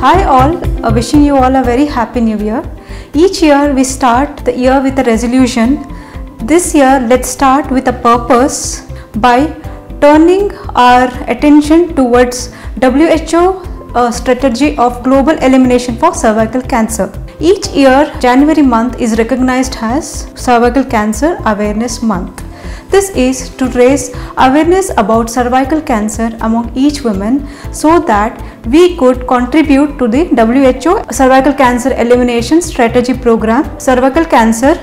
Hi all, uh, wishing you all a very happy new year. Each year we start the year with a resolution. This year let's start with a purpose by turning our attention towards WHO uh, strategy of global elimination for cervical cancer. Each year January month is recognized as cervical cancer awareness month. This is to raise awareness about cervical cancer among each woman so that we could contribute to the WHO cervical cancer elimination strategy program. Cervical cancer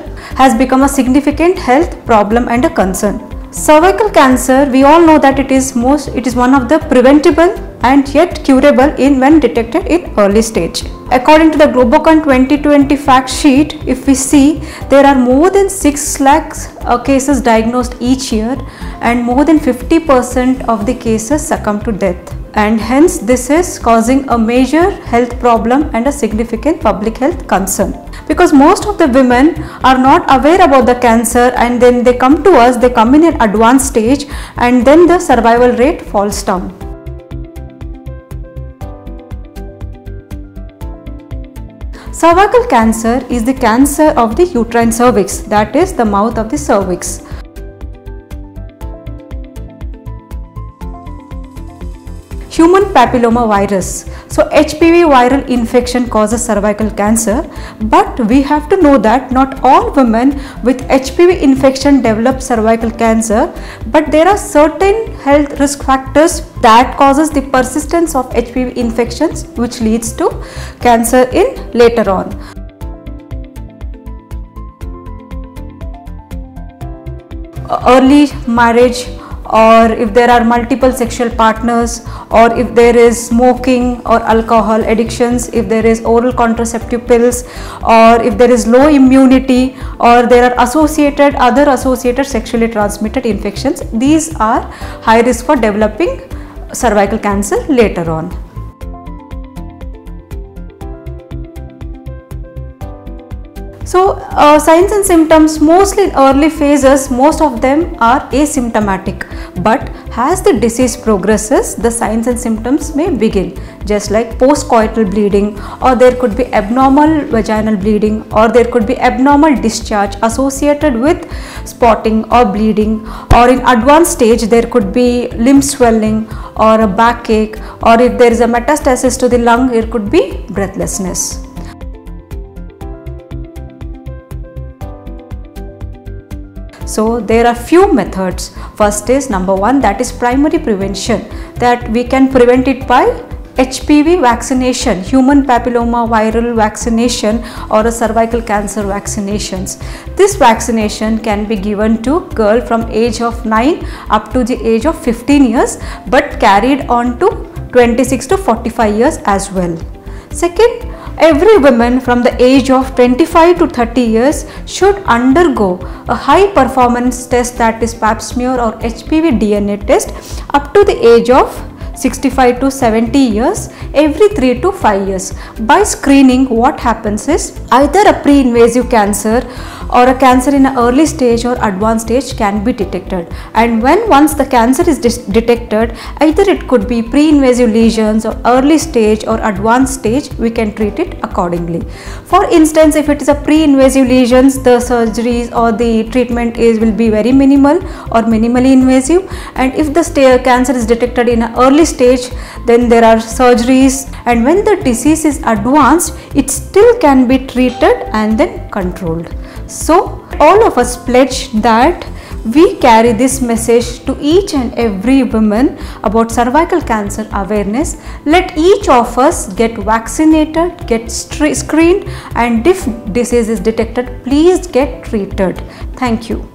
has become a significant health problem and a concern. Cervical cancer, we all know that it is most, it is one of the preventable and yet curable in when detected in early stage. According to the GLOBOCAN 2020 fact sheet, if we see there are more than 6 lakhs uh, cases diagnosed each year and more than 50% of the cases succumb to death and hence this is causing a major health problem and a significant public health concern. Because most of the women are not aware about the cancer and then they come to us they come in an advanced stage and then the survival rate falls down. Cervical cancer is the cancer of the uterine cervix that is the mouth of the cervix human papilloma virus. So HPV viral infection causes cervical cancer but we have to know that not all women with HPV infection develop cervical cancer but there are certain health risk factors that causes the persistence of HPV infections which leads to cancer in later on. Early marriage or if there are multiple sexual partners or if there is smoking or alcohol addictions if there is oral contraceptive pills or if there is low immunity or there are associated other associated sexually transmitted infections these are high risk for developing cervical cancer later on So uh, signs and symptoms mostly in early phases most of them are asymptomatic but as the disease progresses the signs and symptoms may begin just like postcoital bleeding or there could be abnormal vaginal bleeding or there could be abnormal discharge associated with spotting or bleeding or in advanced stage there could be limb swelling or a backache or if there is a metastasis to the lung there could be breathlessness. So there are few methods. First is number one that is primary prevention that we can prevent it by HPV vaccination, human papilloma viral vaccination or a cervical cancer vaccinations. This vaccination can be given to girl from age of 9 up to the age of 15 years but carried on to 26 to 45 years as well. Second, every woman from the age of 25 to 30 years should undergo a high performance test that is pap smear or HPV DNA test up to the age of 65 to 70 years every 3 to 5 years. By screening what happens is either a pre-invasive cancer or a cancer in an early stage or advanced stage can be detected. And when once the cancer is detected either it could be pre-invasive lesions or early stage or advanced stage we can treat it accordingly. For instance if it is a pre-invasive lesions the surgeries or the treatment is will be very minimal or minimally invasive. And if the cancer is detected in an early stage then there are surgeries. And when the disease is advanced it still can be treated and then controlled. So all of us pledge that we carry this message to each and every woman about cervical cancer awareness. Let each of us get vaccinated, get screened and if disease is detected, please get treated. Thank you.